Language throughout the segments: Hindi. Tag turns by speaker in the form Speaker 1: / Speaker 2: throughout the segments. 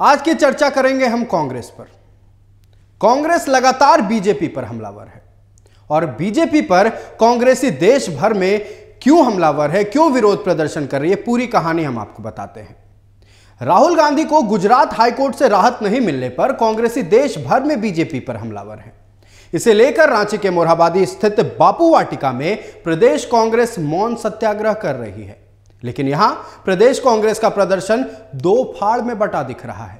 Speaker 1: आज की चर्चा करेंगे हम कांग्रेस पर। कांग्रेस लगातार बीजेपी पर हमलावर है। और बीजेपी पर कांग्रेसी देश भर में क्यों हमलावर है, क्यों विरोध प्रदर्शन कर रही है, पूरी कहानी हम आपको बताते हैं। राहुल गांधी को गुजरात हाईकोर्ट से राहत नहीं मिलने पर कांग्रेसी देश भर में बीजेपी पर हमलावर है। इसे लेकर रांची के मोरहाबादी स्थित बापू वाटिका में प्रदेश कांग्रेस मौन सत्याग्रह कर रही है। लेकिन यहाँ प्रदेश कांग्रेस का प्रदर्शन दो फाड़ में बटा दिख रहा है।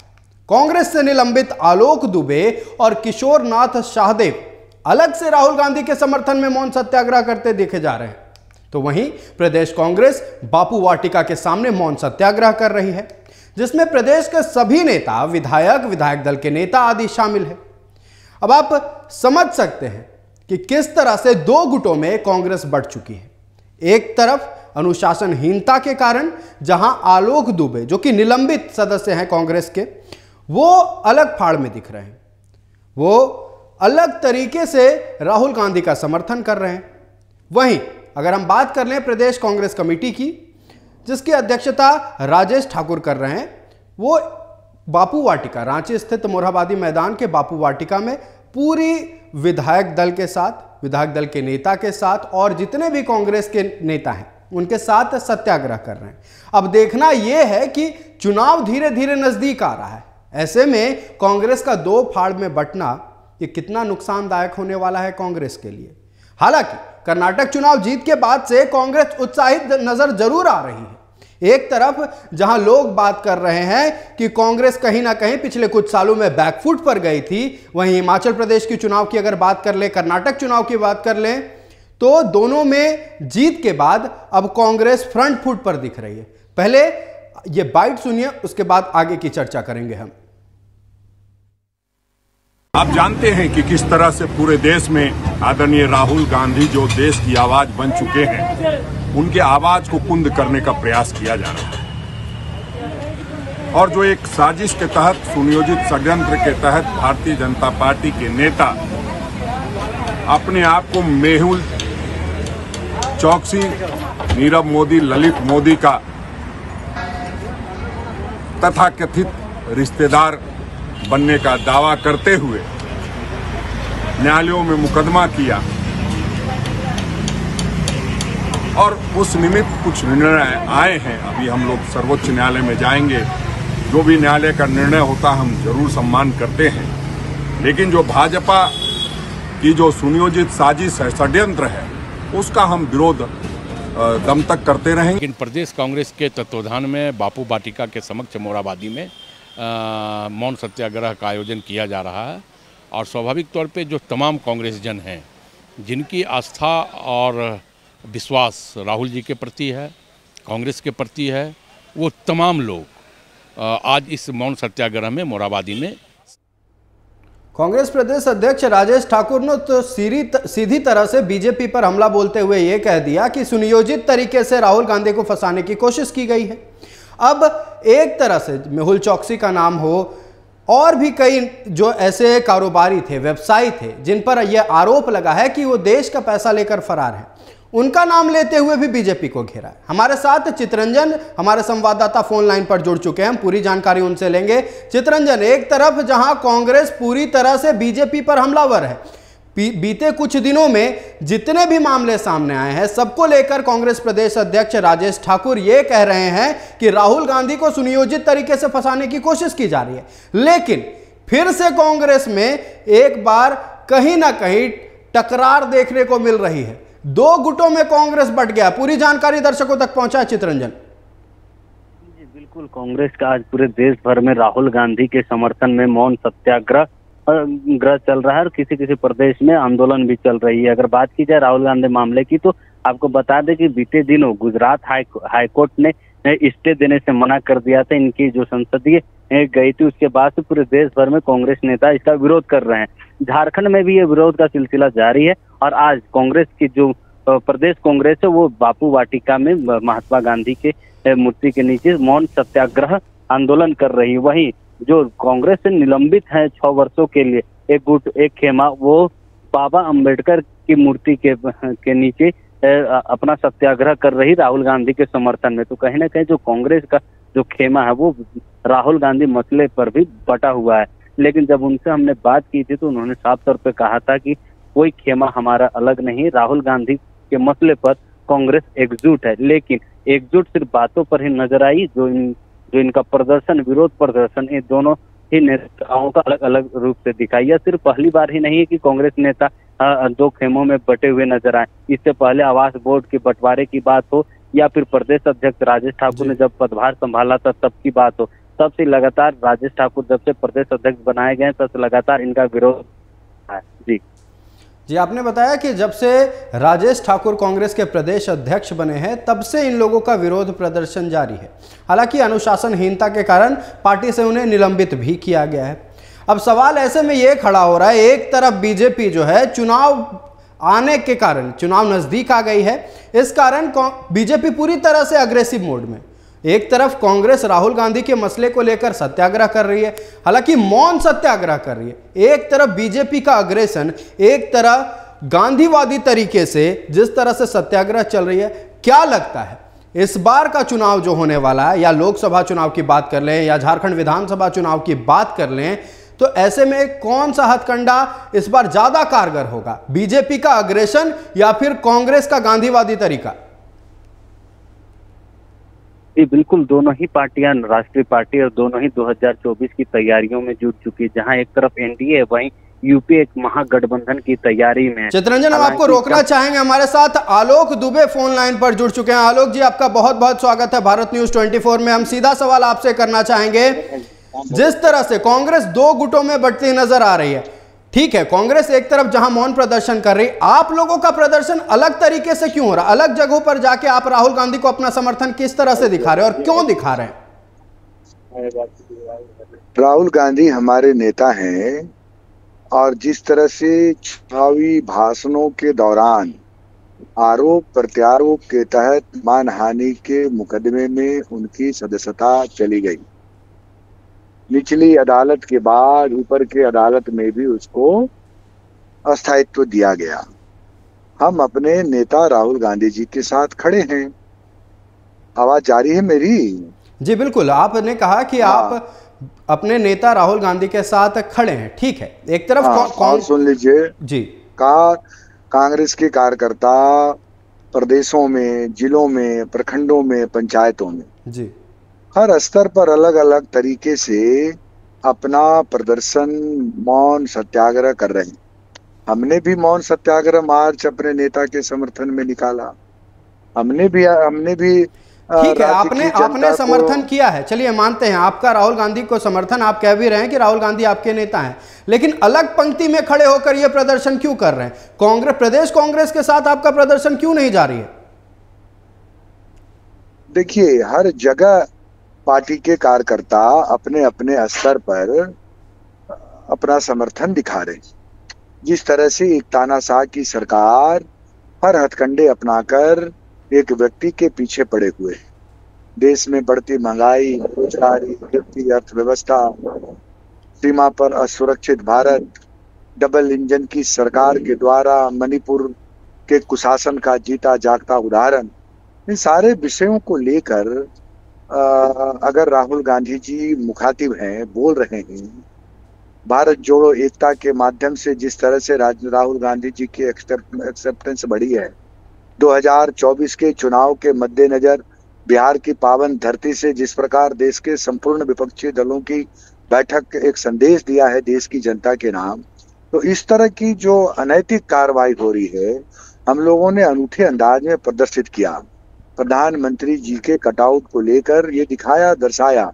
Speaker 1: कांग्रेस से निलंबित आलोक दुबे और किशोर नाथ शाहदेव अलग से राहुल गांधी के समर्थन में मौन सत्याग्रह करते देखे जा रहे हैं। तो वहीं प्रदेश कांग्रेस बापू वाटिका के सामने मौन सत्याग्रह कर रही है, जिसमें प्रदेश के सभी नेता, विधायक विधायक दल के नेता आदि शामिल है। अब आप समझ सकते हैं कि किस तरह से दो गुटों में कांग्रेस बढ़ चुकी है। एक तरफ़ अनुशासनहीनता के कारण जहाँ आलोक दुबे, जो कि निलंबित सदस्य हैं कांग्रेस के, वो अलग फाड़ में दिख रहे हैं। वो अलग तरीके से राहुल गांधी का समर्थन कर रहे हैं। वहीं अगर हम बात कर लें प्रदेश कांग्रेस कमेटी की, जिसकी अध्यक्षता राजेश ठाकुर कर रहे हैं, वो बापू वाटिका, रांची स्थित मोरहाबादी मैदान के बापू वाटिका में पूरी विधायक दल के साथ, विधायक दल के नेता के साथ और जितने भी कांग्रेस के नेता हैं उनके साथ सत्याग्रह कर रहे हैं। अब देखना यह है कि चुनाव धीरे धीरे नज़दीक आ रहा है। ऐसे में कांग्रेस का दो फाड़ में बटना ये कितना नुकसानदायक होने वाला है कांग्रेस के लिए। हालाँकि कर्नाटक चुनाव जीत के बाद से कांग्रेस उत्साहित नज़र ज़रूर आ रही है। एक तरफ़ जहाँ लोग बात कर रहे हैं कि कांग्रेस कहीं ना कहीं पिछले कुछ सालों में बैकफुट पर गई थी, वहीं हिमाचल प्रदेश की चुनाव की अगर बात कर ले, कर्नाटक चुनाव की बात कर लें तो दोनों में जीत के बाद अब कांग्रेस फ्रंट फुट पर दिख रही है। पहले ये बाइट सुनिए, उसके बाद आगे की चर्चा करेंगे हम।
Speaker 2: आप जानते हैं कि किस तरह से पूरे देश में आदरणीय राहुल गांधी जो देश की आवाज़ बन चुके हैं, उनके आवाज़ को कुंद करने का प्रयास किया जा रहा है। और जो एक साजिश के तहत सुनियोजित षड्यंत्र के तहत भारतीय जनता पार्टी के नेता अपने आप को मेहुल चौकसी, नीरव मोदी, ललित मोदी का तथा कथित रिश्तेदार बनने का दावा करते हुए न्यायालयों में मुकदमा किया और उस निमित्त कुछ निर्णय आए हैं। अभी हम लोग सर्वोच्च न्यायालय में जाएँगे। जो भी न्यायालय का निर्णय होता हम ज़रूर सम्मान करते हैं। लेकिन जो भाजपा की जो सुनियोजित साजिश है, षड्यंत्र है उसका हम विरोध दम तक करते रहेंगे
Speaker 3: लेकिन प्रदेश कांग्रेस के तत्वाधान में बापू बाटिका के समक्ष मोराबादी में मौन सत्याग्रह का आयोजन किया जा रहा है और स्वाभाविक तौर पे जो तमाम कांग्रेस जन हैं, जिनकी आस्था और विश्वास राहुल जी के प्रति है, कांग्रेस के प्रति है, वो तमाम लोग आज इस मौन सत्याग्रह में मोराबादी में
Speaker 1: कांग्रेस प्रदेश अध्यक्ष राजेश ठाकुर ने तो सीधी सीधी तरह से बीजेपी पर हमला बोलते हुए यह कह दिया कि सुनियोजित तरीके से राहुल गांधी को फंसाने की कोशिश की गई है। अब एक तरह से मेहुल चौकसी का नाम हो, और भी कई जो ऐसे कारोबारी थे, व्यवसायी थे, जिन पर यह आरोप लगा है कि वो देश का पैसा लेकर फरार है। उनका नाम लेते हुए भी बीजेपी को घेरा है। हमारे साथ चित्रंजन, हमारे संवाददाता फ़ोन लाइन पर जुड़ चुके हैं। हम पूरी जानकारी उनसे लेंगे। चित्रंजन, एक तरफ़ जहाँ कांग्रेस पूरी तरह से बीजेपी पर हमलावर है बीते कुछ दिनों में जितने भी मामले सामने आए हैं, सबको लेकर कांग्रेस प्रदेश अध्यक्ष राजेश ठाकुर ये कह रहे हैं कि राहुल गांधी को सुनियोजित तरीके से फंसाने की कोशिश की जा रही है। लेकिन फिर से कांग्रेस में एक बार कहीं ना कहीं टकरार देखने को मिल रही है। दो गुटों में कांग्रेस बट गया। पूरी जानकारी दर्शकों तक पहुँचा चित्रंजन।
Speaker 4: बिल्कुल, कांग्रेस का आज पूरे देश भर में राहुल गांधी के समर्थन में मौन सत्याग्रह ग्रह चल रहा है और किसी किसी प्रदेश में आंदोलन भी चल रही है। अगर बात की जाए राहुल गांधी मामले की तो आपको बता दें कि बीते दिनों गुजरात हाई हाईकोर्ट ने स्टे देने से मना कर दिया था। इनकी जो संसदीय गई थी, उसके बाद से पूरे देश भर में कांग्रेस नेता इसका विरोध कर रहे हैं। झारखंड में भी ये विरोध का सिलसिला जारी है और आज कांग्रेस की जो प्रदेश कांग्रेस है, वो बापू वाटिका में महात्मा गांधी के मूर्ति के नीचे मौन सत्याग्रह आंदोलन कर रही वही जो कांग्रेस से निलंबित है छह वर्षों के लिए, एक गुट, एक खेमा, वो बाबा अंबेडकर की मूर्ति के के नीचे अपना सत्याग्रह कर रही राहुल गांधी के समर्थन में। तो कहीं ना कहीं जो कांग्रेस का जो खेमा है, वो राहुल गांधी मसले पर भी बटा हुआ है। लेकिन जब उनसे हमने बात की थी तो उन्होंने साफ़ तौर पर कहा था कि कोई खेमा हमारा अलग नहीं, राहुल गांधी के मसले पर कांग्रेस एकजुट है। लेकिन एकजुट सिर्फ़ बातों पर ही नज़र आई, जो इन, जो इनका प्रदर्शन, विरोध प्रदर्शन, इन दोनों ही नेताओं का अलग अलग रूप से दिखाई। यह सिर्फ़ पहली बार ही नहीं है कि कांग्रेस नेता दो खेमों में बटे हुए नज़र आए। इससे पहले आवास बोर्ड के बंटवारे की बात हो या फिर प्रदेश अध्यक्ष राजेश ठाकुर ने जब पदभार संभाला था तब की बात हो। तब से लगातार राजेश ठाकुर जब से प्रदेश अध्यक्ष बनाए गए तब से लगातार इनका विरोध है। जी।
Speaker 1: जी आपने बताया कि जब से राजेश ठाकुर कांग्रेस के प्रदेश अध्यक्ष बने हैं तब से इन लोगों का विरोध प्रदर्शन जारी है। हालाँकि अनुशासनहीनता के कारण पार्टी से उन्हें निलंबित भी किया गया है। अब सवाल ऐसे में ये खड़ा हो रहा है एक तरफ़ बीजेपी जो है चुनाव आने के कारण चुनाव नज़दीक आ गई है। इस कारण बीजेपी पूरी तरह से अग्रेसिव मोड में। एक तरफ़ कांग्रेस राहुल गांधी के मसले को लेकर सत्याग्रह कर रही है, हालाँकि मौन सत्याग्रह कर रही है। एक तरफ़ बीजेपी का अग्रेसन एक तरह गांधीवादी तरीके से जिस तरह से सत्याग्रह चल रही है, क्या लगता है? इस बार का चुनाव जो होने वाला है, या लोकसभा चुनाव की बात कर लें, या झारखंड विधानसभा चुनाव की बात कर लें तो ऐसे में कौन सा हथकंडा इस बार ज़्यादा कारगर होगा? बीजेपी का अग्रेशन या फिर कांग्रेस का गांधीवादी तरीका?
Speaker 4: जी बिल्कुल दोनों ही पार्टियाँ राष्ट्रीय पार्टी और दोनों ही 2024 की तैयारियों में जुट चुकी है। जहाँ एक तरफ़ एनडीए वहीं यूपी एक महागठबंधन की तैयारी में
Speaker 1: चित्रंजन हम आपको रोकना चाहेंगे हमारे साथ आलोक दुबे फ़ोन लाइन पर जुड़ चुके हैं। आलोक जी आपका बहुत बहुत स्वागत है। भारत न्यूज़ 24 में हम सीधा सवाल आपसे करना चाहेंगे। जिस तरह से कांग्रेस दो गुटों में बढ़ती नज़र आ रही है, ठीक है, कांग्रेस एक तरफ़ जहाँ मौन प्रदर्शन कर रही, आप लोगों का प्रदर्शन अलग तरीके से क्यों हो रहा? अलग जगहों पर जाके आप राहुल गांधी को अपना समर्थन किस तरह से दिखा रहे हैं और क्यों दिखा रहे हैं?
Speaker 5: राहुल गांधी हमारे नेता हैं और जिस तरह से चुनावी भाषणों के दौरान आरोप प्रत्यारोप के तहत मानहानि के मुकदमे में उनकी सदस्यता चली गई। निचली अदालत के बाद ऊपर के अदालत में भी उसको अस्थायित्व दिया गया। हम अपने नेता राहुल गांधी जी के साथ खड़े हैं। आवाज़ जारी है मेरी?
Speaker 1: जी बिल्कुल। आपने कहा कि हाँ। आप अपने नेता राहुल गांधी के साथ खड़े हैं। ठीक है। एक तरफ़ हाँ,
Speaker 5: कौन सुन लीजिए।
Speaker 1: जी।
Speaker 5: का कांग्रेस के कार्यकर्ता प्रदेशों में जिलों में प्रखंडों में पंचायतों में।
Speaker 1: जी।
Speaker 5: हर स्तर पर अलग अलग तरीके से अपना प्रदर्शन मौन सत्याग्रह कर रहे हैं। हमने भी मौन सत्याग्रह मार्च अपने नेता के समर्थन में निकाला। हमने भी हमने भी
Speaker 1: ठीक है आपने आपने समर्थन किया है। चलिए मानते हैं आपका राहुल गांधी को समर्थन आप कह भी रहे हैं कि राहुल गांधी आपके नेता हैं। लेकिन अलग पंक्ति में खड़े होकर यह प्रदर्शन क्यों कर रहे हैं? कांग्रेस प्रदेश कांग्रेस के साथ आपका प्रदर्शन क्यों नहीं जारी है?
Speaker 5: देखिए हर जगह पार्टी के कार्यकर्ता अपने अपने स्तर पर अपना समर्थन दिखा रहे जिस तरह से एक तानाशाह की सरकार हर हथकंडे अपनाकर एक व्यक्ति के पीछे पड़े हुए देश में बढ़ती महँगाई, रोजगारी अर्थव्यवस्था, सीमा पर असुरक्षित भारत, डबल इंजन की सरकार के द्वारा मणिपुर के कुशासन का जीता जागता उदाहरण, इन सारे विषयों को लेकर अगर राहुल गांधी जी मुखातिब हैं, बोल रहे हैं, भारत जोड़ो एकता के माध्यम से जिस तरह से राहुल गांधी जी की एक्सेप्टेंस बढ़ी है 2024 के चुनाव के मद्देनजर बिहार की पावन धरती से जिस प्रकार देश के संपूर्ण विपक्षी दलों की बैठक एक संदेश दिया है देश की जनता के नाम तो इस तरह की जो अनैतिक कार्रवाई हो रही है, हम लोगों ने अनूठे अंदाज में प्रदर्शित किया। प्रधानमंत्री जी के कटआउट को लेकर ये दिखाया दर्शाया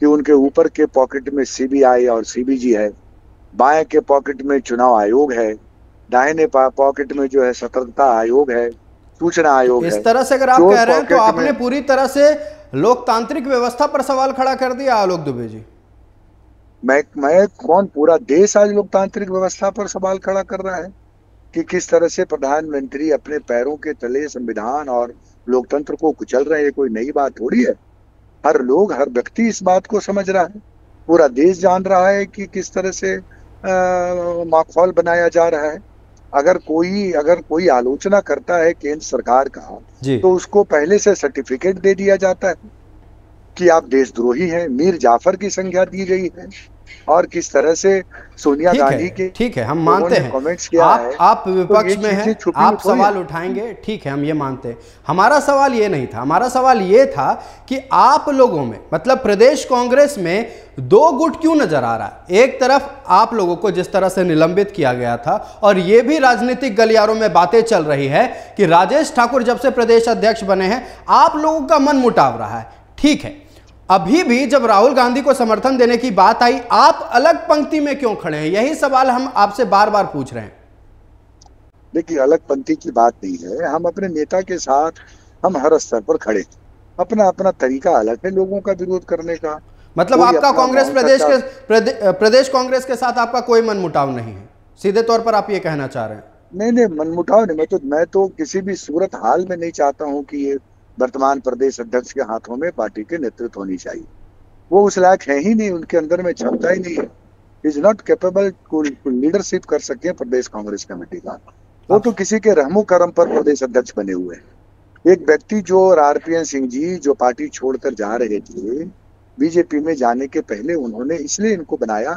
Speaker 5: कि उनके ऊपर के पॉकेट में सीबीआई और सीबीजी है बाएँ के पॉकेट में चुनाव आयोग है दाहिने पॉकेट में जो है सतर्कता आयोग है सूचना आयोग
Speaker 1: इस तरह से अगर आप कह रहे हैं तो आपने पूरी तरह से लोकतांत्रिक व्यवस्था पर सवाल खड़ा कर दिया आलोक दुबे जी।
Speaker 5: मैं मैं कौन पूरा देश आज लोकतांत्रिक व्यवस्था पर सवाल खड़ा कर रहा है कि किस तरह से प्रधानमंत्री अपने पैरों के तले संविधान और लोकतंत्र को कुचल रहे हैं कोई नई बात थोड़ी है। हर लोग हर व्यक्ति इस बात को समझ रहा है। पूरा देश जान रहा है कि किस तरह से माहौल बनाया जा रहा है। अगर कोई अगर कोई आलोचना करता है केंद्र सरकार का तो उसको पहले से सर्टिफिकेट दे दिया जाता है कि आप देशद्रोही हैं मीर जाफ़र की संज्ञा दी गई है। और किस तरह से सोनिया गांधी के
Speaker 1: ठीक है हम मानते हैं।
Speaker 5: कमेंट्स किया
Speaker 1: आप
Speaker 5: है,
Speaker 1: आप
Speaker 5: तो
Speaker 1: विपक्ष
Speaker 5: ये
Speaker 1: में हैं आप सवाल
Speaker 5: हैं।
Speaker 1: उठाएँगे ठीक है हम ये मानते हैं। हमारा सवाल ये नहीं था हमारा सवाल ये था कि आप लोगों में मतलब प्रदेश कांग्रेस में दो गुट क्यों नज़र आ रहा है? एक तरफ़ आप लोगों को जिस तरह से निलंबित किया गया था और ये भी राजनीतिक गलियारों में बातें चल रही है कि राजेश ठाकुर जब से प्रदेश अध्यक्ष बने हैं आप लोगों का मन मुटाव रहा है। ठीक है अभी भी जब राहुल गांधी को समर्थन देने की बात आई आप अलग पंक्ति में क्यों खड़े हैं? यही सवाल हम आपसे बार बार पूछ रहे हैं।
Speaker 5: देखिए अलग पंथी की बात नहीं है। हम अपने नेता के साथ हम हर स्तर पर खड़े अपना अपना तरीका अलग है लोगों का विरोध करने का।
Speaker 1: मतलब आपका कांग्रेस प्रदेश के प्रदे, प्रदेश कांग्रेस के साथ आपका कोई मनमुटाव नहीं है? सीधे तौर पर आप ये कहना चाह रहे हैं।
Speaker 5: नहीं नहीं मनमुटाव नहीं। मैं तो मैं तो किसी भी सूरत हाल में नहीं चाहता हूँ कि ये वर्तमान प्रदेश अध्यक्ष के हाथों में पार्टी के नेतृत्व होनी चाहिए। वो उस लायक है ही नहीं उनके अंदर में क्षमता ही नहीं है। इज़ नॉट कैपेबल लीडरशिप कर सके प्रदेश कांग्रेस कमेटी का। वो तो किसी के रहमो करम पर प्रदेश अध्यक्ष बने हुए हैं। एक व्यक्ति जो आरपीएन सिंह जी जो पार्टी छोड़कर जा रहे थे बीजेपी में जाने के पहले उन्होंने इसलिए इनको बनाया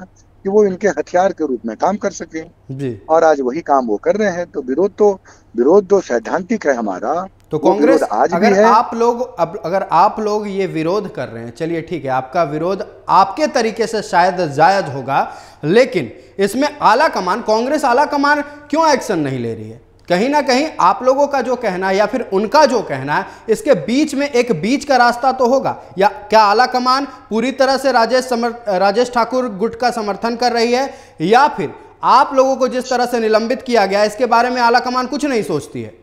Speaker 5: कि वो इनके हथियार के रूप में काम कर सके।
Speaker 1: जी।
Speaker 5: और आज वही काम वो कर रहे हैं। तो विरोध तो विरोध तो सैद्धांतिक है हमारा।
Speaker 1: तो कांग्रेस
Speaker 5: आज भी
Speaker 1: अगर
Speaker 5: है।
Speaker 1: आप लोग अब अगर आप लोग ये विरोध कर रहे हैं चलिए ठीक है आपका विरोध आपके तरीके से शायद जायज़ होगा लेकिन इसमें आला कमान कांग्रेस आला कमान क्यों एक्शन नहीं ले रही है? कहीं ना कहीं आप लोगों का जो कहना है या फिर उनका जो कहना है इसके बीच में एक बीच का रास्ता तो होगा। या क्या आला कमान पूरी तरह से राजेश समर राजेश ठाकुर गुट का समर्थन कर रही है? या फिर आप लोगों को जिस तरह से निलंबित किया गया इसके बारे में आला कमान कुछ नहीं सोचती है?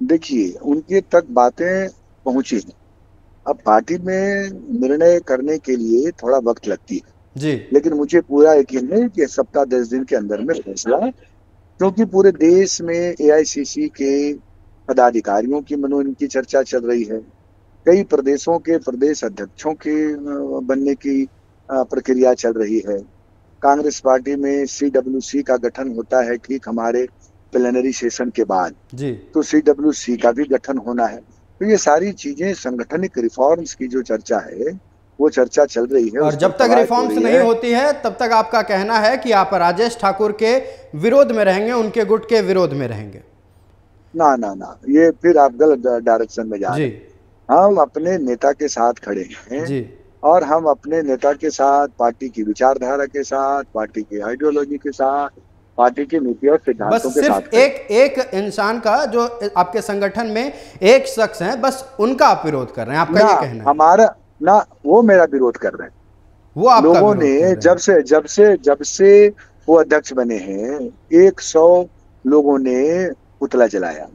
Speaker 5: देखिए उनके तक बातें पहुँची। हैं अब पार्टी में निर्णय करने के लिए थोड़ा वक्त लगती है।
Speaker 1: जी।
Speaker 5: लेकिन मुझे पूरा यकीन है कि सप्ताह दस दिन के अंदर में फैसला क्योंकि पूरे देश में एआईसीसी के पदाधिकारियों की मनोनयन की चर्चा चल रही है। कई प्रदेशों के प्रदेश अध्यक्षों के बनने की प्रक्रिया चल रही है। कांग्रेस पार्टी में सीडब्ल्यूसी का गठन होता है ठीक हमारे प्लेनरी सेशन के बाद
Speaker 1: जी।
Speaker 5: तो सीडब्ल्यूसी का भी गठन होना है। तो ये सारी चीज़ें संगठनिक रिफॉर्म्स की जो चर्चा है वो चर्चा चल रही है
Speaker 1: और जब तक रिफॉर्म्स नहीं
Speaker 5: है।
Speaker 1: होती है तब तक आपका कहना है कि आप राजेश ठाकुर के विरोध में रहेंगे उनके गुट के विरोध में रहेंगे।
Speaker 5: ना ना ना ये फिर आप गलत डायरेक्शन में जा रहे हैं। हम अपने नेता के साथ खड़े हैं
Speaker 1: जी।
Speaker 5: और हम अपने नेता के साथ पार्टी की विचारधारा के साथ पार्टी की आइडियोलॉजी के साथ पार्टी की नीति और
Speaker 1: बस
Speaker 5: सिद्धांतों के साथ
Speaker 1: सिर्फ़ एक एक इंसान का जो आपके संगठन में एक शख्स है बस उनका आप विरोध कर रहे हैं आपका ये कहना
Speaker 5: हमारा ना वो मेरा विरोध कर रहे हैं।
Speaker 1: वो आपका
Speaker 5: लोगों ने जब से जब से जब से वो अध्यक्ष बने हैं एक सौ लोगों ने पुतला जलाया।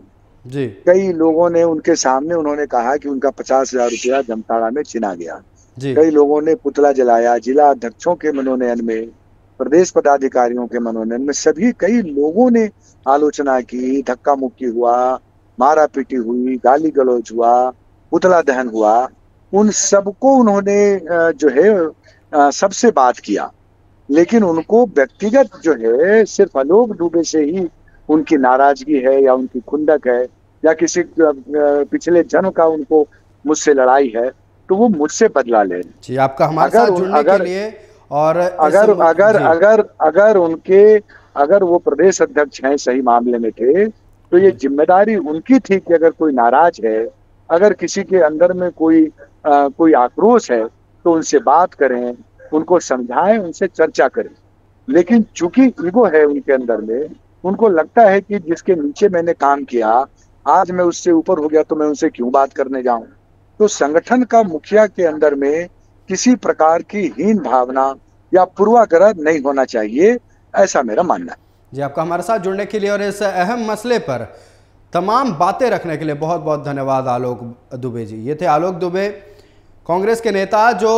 Speaker 1: जी।
Speaker 5: कई लोगों ने उनके सामने उन्होंने कहा कि उनका पचास हज़ार रुपया जमताड़ा में छिना गया।
Speaker 1: जी।
Speaker 5: कई लोगों ने पुतला जलाया जिला अध्यक्षों के मनोनयन में। प्रदेश पदाधिकारियों के मनोनयन में सभी कई लोगों ने आलोचना की धक्का मुक्की हुआ मारा पीटी हुई गाली गलौज हुआ पुतला दहन हुआ। उन सबको उन्होंने जो है सबसे बात किया। लेकिन उनको व्यक्तिगत जो है सिर्फ़ आलोक डूबे से ही उनकी नाराज़गी है या उनकी खुंदक है या किसी पिछले जन्म का उनको मुझसे लड़ाई है तो वो मुझसे बदला ले।
Speaker 1: जी आपका हमारे
Speaker 5: अगर
Speaker 1: साथ जुड़ने
Speaker 5: अगर-
Speaker 1: के लिए और
Speaker 5: अगर अगर अगर अगर उनके अगर वो प्रदेश अध्यक्ष हैं सही मामले में थे तो ये ज़िम्मेदारी उनकी थी कि अगर कोई नाराज़ है अगर किसी के अंदर में कोई आ, कोई आक्रोश है तो उनसे बात करें उनको समझाएँ उनसे चर्चा करें। लेकिन चूँकि ईगो है उनके अंदर में उनको लगता है कि जिसके नीचे मैंने काम किया आज मैं उससे ऊपर हो गया तो मैं उनसे क्यों बात करने जाऊँ? तो संगठन का मुखिया के अंदर में किसी प्रकार की हीन भावना या पूर्वाग्रह नहीं होना चाहिए, ऐसा मेरा मानना है।
Speaker 1: जी, आपका हमारे साथ जुड़ने के लिए और इस अहम मसले पर तमाम बातें रखने के लिए बहुत बहुत धन्यवाद आलोक दुबे जी। ये थे आलोक दुबे, कांग्रेस के नेता जो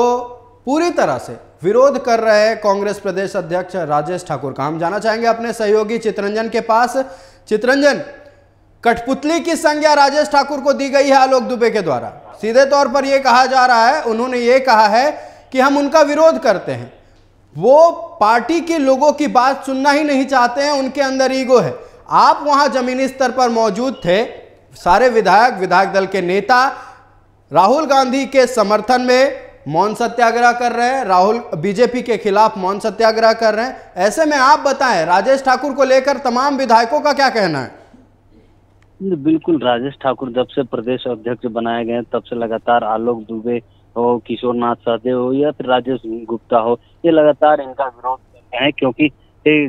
Speaker 1: पूरी तरह से विरोध कर रहे हैं कांग्रेस प्रदेश अध्यक्ष राजेश ठाकुर का। हम जाना चाहेंगे अपने सहयोगी चित्रंजन के पास। चित्रंजन, कठपुतली की संज्ञा राजेश ठाकुर को दी गई है आलोक दुबे के द्वारा। सीधे तौर पर यह कहा जा रहा है, उन्होंने ये कहा है कि हम उनका विरोध करते हैं। वो पार्टी के लोगों की बात सुनना ही नहीं चाहते हैं, उनके अंदर ईगो है। आप वहाँ जमीनी स्तर पर मौजूद थे, सारे विधायक विधायक दल के नेता, राहुल गांधी के समर्थन में मौन सत्याग्रह कर रहे हैं, राहुल, बीजेपी के खिलाफ मौन सत्याग्रह कर रहे हैं। ऐसे में आप बताएँ, राजेश ठाकुर को लेकर तमाम विधायकों का क्या कहना है?
Speaker 4: बिल्कुल, राजेश ठाकुर जब से प्रदेश अध्यक्ष बनाए गए तब से लगातार आलोक दुबे हो किशोर नाथ सहदेव हो या फिर राजेश गुप्ता हो, ये लगातार इनका विरोध करते हैं क्योंकि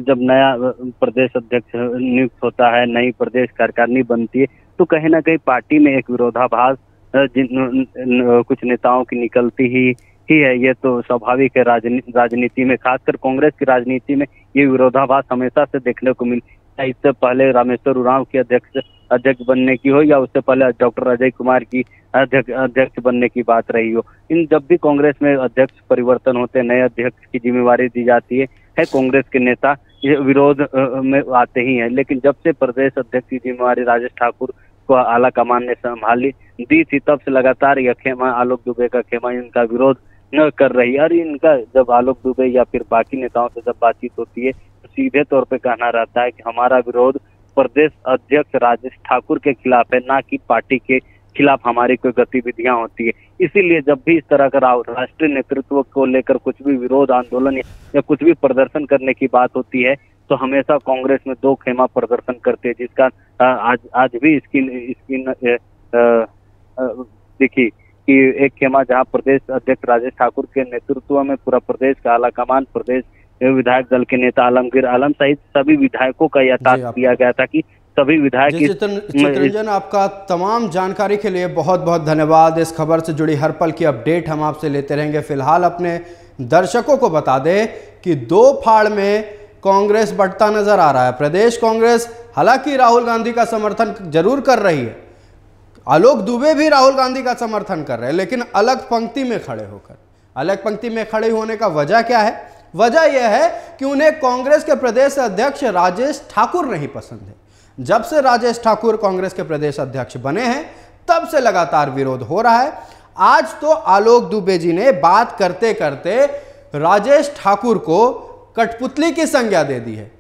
Speaker 4: जब नया प्रदेश अध्यक्ष नियुक्त होता है, नई प्रदेश कार्यकारिणी बनती है तो कहीं ना कहीं पार्टी में एक विरोधाभास जिन कुछ नेताओं की निकलती ही ही है। ये तो स्वाभाविक है राजनीति में, खासकर कांग्रेस की राजनीति में, ये विरोधाभास हमेशा से देखने को मिल इससे पहले रामेश्वर उरांव की अध्यक्ष अध्यक्ष बनने की हो या उससे पहले डॉक्टर अजय कुमार की अध्यक्ष अध्यक्ष बनने की बात रही हो। इन जब भी कांग्रेस में अध्यक्ष परिवर्तन होते, नए अध्यक्ष की जिम्मेवारी दी जाती है है कांग्रेस के नेता, ये विरोध में आते ही हैं। लेकिन जब से प्रदेश अध्यक्ष की जिम्मेवारी राजेश ठाकुर को आला कमान ने संभाली, दी थी, तब से लगातार यह खेमा, आलोक दुबे का खेमा इनका विरोध न कर रही। और इनका जब आलोक दुबे या फिर बाकी नेताओं से जब बातचीत होती है सीधे तौर पे कहना रहता है कि हमारा विरोध प्रदेश अध्यक्ष राजेश ठाकुर के खिलाफ है, ना कि पार्टी के खिलाफ हमारी कोई गतिविधियाँ होती है। इसीलिए जब भी इस तरह का राष्ट्रीय नेतृत्व को लेकर कुछ भी विरोध आंदोलन या कुछ भी प्रदर्शन करने की बात होती है तो हमेशा कांग्रेस में दो खेमा प्रदर्शन करते हैं, जिसका आज आज भी इसकी इसकी देखिए कि एक खेमा जहाँ प्रदेश अध्यक्ष राजेश ठाकुर के नेतृत्व में पूरा प्रदेश का आला कमान, प्रदेश विधायक दल के नेता आलमगीर आलम सहित सभी विधायकों का यह ताक दिया गया था कि सभी विधायक
Speaker 1: चित्रंजन आपका तमाम जानकारी के लिए बहुत बहुत धन्यवाद। इस खबर से जुड़ी हर पल की अपडेट हम आपसे लेते रहेंगे। फ़िलहाल अपने दर्शकों को बता दें कि दो फाड़ में कांग्रेस बढ़ता नज़र आ रहा है। प्रदेश कांग्रेस हालाँकि राहुल गांधी का समर्थन ज़रूर कर रही है। आलोक दुबे भी राहुल गांधी का समर्थन कर रहे हैं लेकिन अलग पंक्ति में खड़े होकर। अलग पंक्ति में खड़े होने का वजह क्या है? वजह यह है कि उन्हें कांग्रेस के प्रदेश अध्यक्ष राजेश ठाकुर नहीं पसंद है। जब से राजेश ठाकुर कांग्रेस के प्रदेश अध्यक्ष बने हैं, तब से लगातार विरोध हो रहा है। आज तो आलोक दुबे जी ने बात करते करते राजेश ठाकुर को कठपुतली की संज्ञा दे दी है।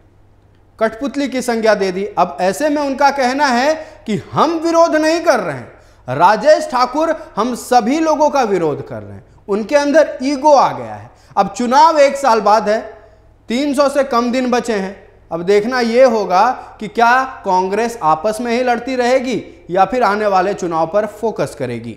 Speaker 1: कठपुतली की संज्ञा दे दी। अब ऐसे में उनका कहना है कि हम विरोध नहीं कर रहे हैं। राजेश ठाकुर हम सभी लोगों का विरोध कर रहे हैं। उनके अंदर ईगो आ गया है। अब चुनाव एक साल बाद है 300 से कम दिन बचे हैं। अब देखना यह होगा कि क्या कांग्रेस आपस में ही लड़ती रहेगी या फिर आने वाले चुनाव पर फोकस करेगी।